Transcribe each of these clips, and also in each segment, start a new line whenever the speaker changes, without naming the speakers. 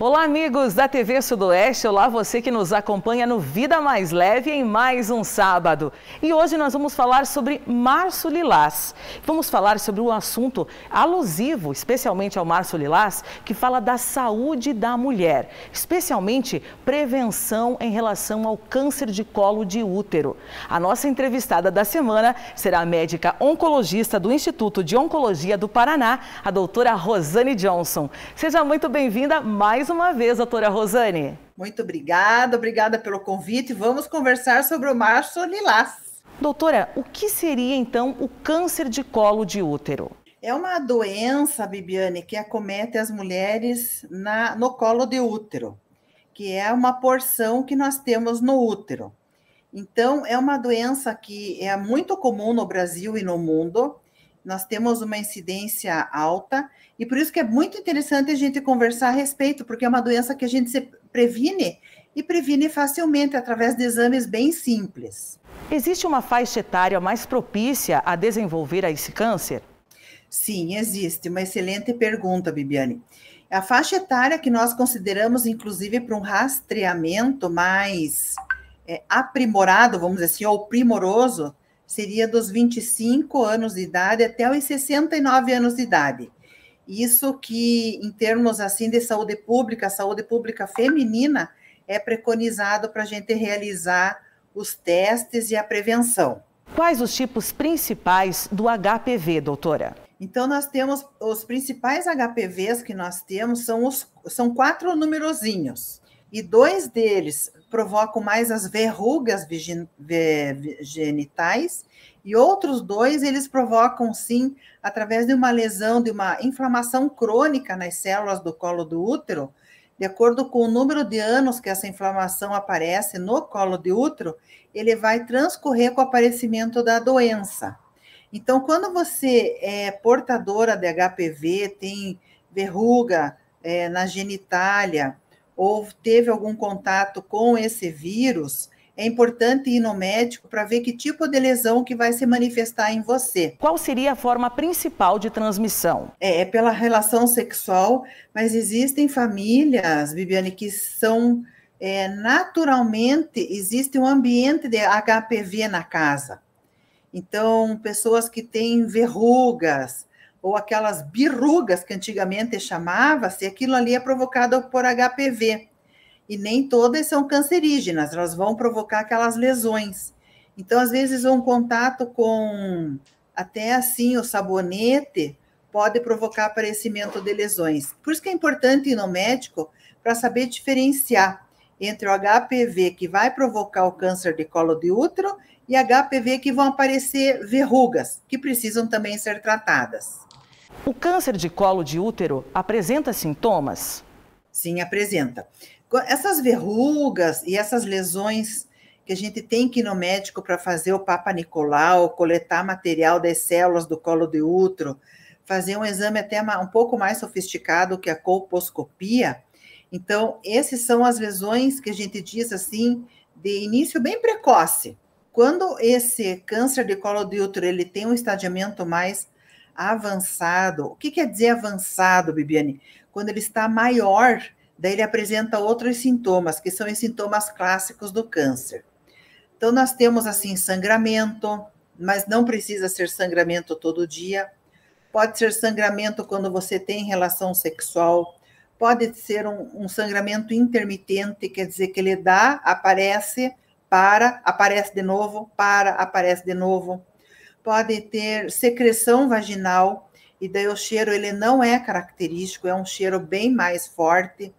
Olá, amigos da TV Sudoeste. Olá, você que nos acompanha no Vida Mais Leve em mais um sábado. E hoje nós vamos falar sobre Março Lilás. Vamos falar sobre um assunto alusivo, especialmente ao Março Lilás, que fala da saúde da mulher, especialmente prevenção em relação ao câncer de colo de útero. A nossa entrevistada da semana será a médica oncologista do Instituto de Oncologia do Paraná, a doutora Rosane Johnson. Seja muito bem-vinda mais mais uma vez, doutora Rosane.
Muito obrigada, obrigada pelo convite. Vamos conversar sobre o março lilás.
Doutora, o que seria então o câncer de colo de útero?
É uma doença, Bibiane, que acomete as mulheres na, no colo de útero, que é uma porção que nós temos no útero. Então, é uma doença que é muito comum no Brasil e no mundo. Nós temos uma incidência alta e por isso que é muito interessante a gente conversar a respeito, porque é uma doença que a gente se previne e previne facilmente através de exames bem simples.
Existe uma faixa etária mais propícia a desenvolver esse câncer?
Sim, existe. Uma excelente pergunta, Bibiane. A faixa etária que nós consideramos, inclusive, para um rastreamento mais é, aprimorado, vamos dizer assim, ou primoroso, seria dos 25 anos de idade até os 69 anos de idade. Isso que, em termos assim de saúde pública, saúde pública feminina, é preconizado para a gente realizar os testes e a prevenção.
Quais os tipos principais do HPV, doutora?
Então, nós temos os principais HPVs que nós temos são, os, são quatro numerozinhos, e dois deles provocam mais as verrugas genitais e outros dois, eles provocam, sim, através de uma lesão, de uma inflamação crônica nas células do colo do útero, de acordo com o número de anos que essa inflamação aparece no colo de útero, ele vai transcorrer com o aparecimento da doença. Então, quando você é portadora de HPV, tem verruga é, na genitália, ou teve algum contato com esse vírus, é importante ir no médico para ver que tipo de lesão que vai se manifestar em você.
Qual seria a forma principal de transmissão?
É, é pela relação sexual, mas existem famílias, Bibiane, que são é, naturalmente existe um ambiente de HPV na casa. Então, pessoas que têm verrugas ou aquelas birrugas que antigamente chamava-se, aquilo ali é provocado por HPV e nem todas são cancerígenas, elas vão provocar aquelas lesões. Então, às vezes, um contato com até assim o sabonete pode provocar aparecimento de lesões. Por isso que é importante ir no médico para saber diferenciar entre o HPV que vai provocar o câncer de colo de útero e HPV que vão aparecer verrugas, que precisam também ser tratadas.
O câncer de colo de útero apresenta sintomas?
Sim, apresenta. Essas verrugas e essas lesões que a gente tem que ir no médico para fazer o Papa Nicolau, coletar material das células do colo de útero, fazer um exame até um pouco mais sofisticado que a colposcopia. Então, essas são as lesões que a gente diz assim, de início bem precoce. Quando esse câncer de colo de útero ele tem um estadiamento mais avançado, o que quer dizer avançado, Bibiane? Quando ele está maior Daí ele apresenta outros sintomas, que são os sintomas clássicos do câncer. Então, nós temos assim sangramento, mas não precisa ser sangramento todo dia. Pode ser sangramento quando você tem relação sexual. Pode ser um, um sangramento intermitente, quer dizer que ele dá, aparece, para, aparece de novo, para, aparece de novo. Pode ter secreção vaginal, e daí o cheiro ele não é característico, é um cheiro bem mais forte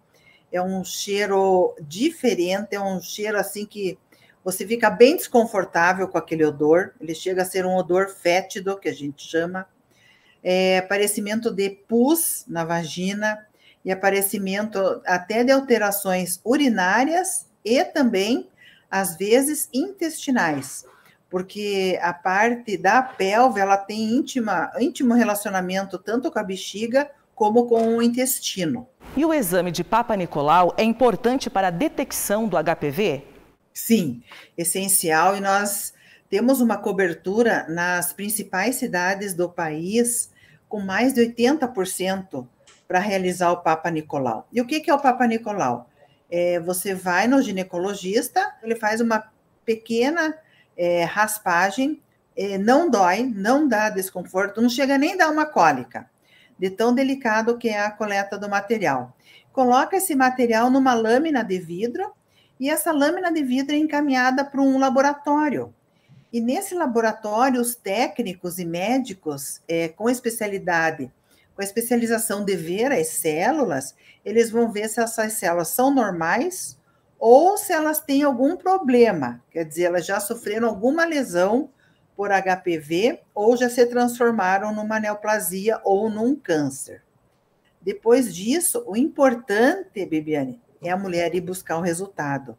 é um cheiro diferente, é um cheiro assim que você fica bem desconfortável com aquele odor, ele chega a ser um odor fétido, que a gente chama, é, aparecimento de pus na vagina e aparecimento até de alterações urinárias e também, às vezes, intestinais, porque a parte da pelve, ela tem íntima, íntimo relacionamento tanto com a bexiga como com o intestino.
E o exame de Papa Nicolau é importante para a detecção do HPV?
Sim, essencial. E nós temos uma cobertura nas principais cidades do país com mais de 80% para realizar o Papa Nicolau. E o que, que é o Papa Nicolau? É, você vai no ginecologista, ele faz uma pequena é, raspagem, é, não dói, não dá desconforto, não chega nem a dar uma cólica, de tão delicado que é a coleta do material. Coloca esse material numa lâmina de vidro e essa lâmina de vidro é encaminhada para um laboratório. E nesse laboratório, os técnicos e médicos é, com especialidade, com a especialização de ver as células, eles vão ver se essas células são normais ou se elas têm algum problema, quer dizer, elas já sofreram alguma lesão por HPV ou já se transformaram numa neoplasia ou num câncer. Depois disso, o importante, Bibiane, é a mulher ir buscar o resultado.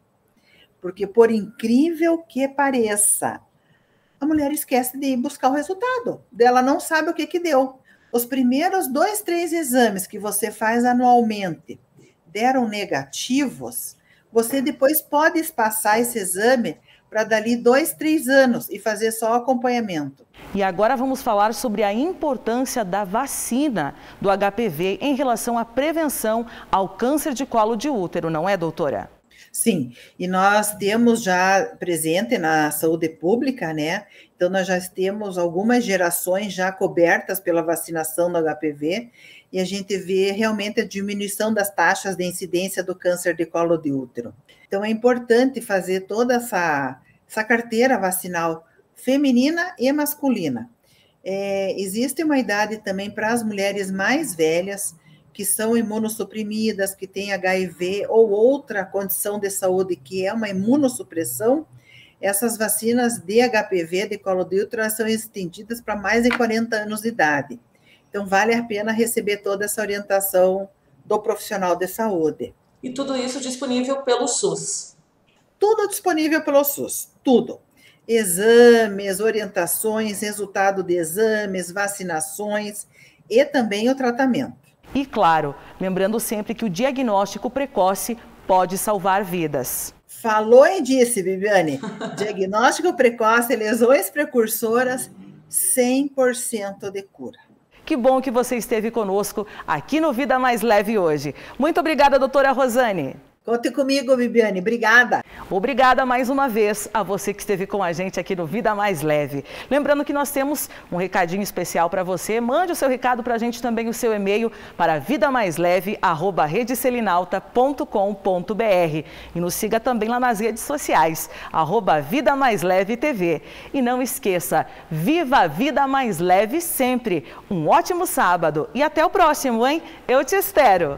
Porque, por incrível que pareça, a mulher esquece de ir buscar o resultado. Ela não sabe o que, que deu. Os primeiros dois, três exames que você faz anualmente deram negativos, você depois pode passar esse exame para dali dois, três anos e fazer só acompanhamento.
E agora vamos falar sobre a importância da vacina do HPV em relação à prevenção ao câncer de colo de útero, não é, doutora?
Sim, e nós temos já presente na saúde pública, né? Então, nós já temos algumas gerações já cobertas pela vacinação do HPV, e a gente vê realmente a diminuição das taxas de incidência do câncer de colo de útero. Então, é importante fazer toda essa, essa carteira vacinal feminina e masculina. É, existe uma idade também para as mulheres mais velhas, que são imunossuprimidas, que têm HIV ou outra condição de saúde que é uma imunossupressão, essas vacinas de HPV, de colo de útero, são estendidas para mais de 40 anos de idade. Então, vale a pena receber toda essa orientação do profissional de saúde.
E tudo isso disponível pelo SUS?
Tudo disponível pelo SUS, tudo. Exames, orientações, resultado de exames, vacinações e também o tratamento.
E claro, lembrando sempre que o diagnóstico precoce pode salvar vidas.
Falou e disse, Viviane. diagnóstico precoce, lesões precursoras, 100% de cura.
Que bom que você esteve conosco aqui no Vida Mais Leve hoje. Muito obrigada, doutora Rosane.
Conte comigo, Viviane. Obrigada.
Obrigada mais uma vez a você que esteve com a gente aqui no Vida Mais Leve. Lembrando que nós temos um recadinho especial para você. Mande o seu recado para a gente também, o seu e-mail para vidamaisleve.com.br e nos siga também lá nas redes sociais, arroba Vida Mais Leve TV. E não esqueça, viva a vida mais leve sempre. Um ótimo sábado e até o próximo, hein? Eu te espero.